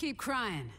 Keep crying.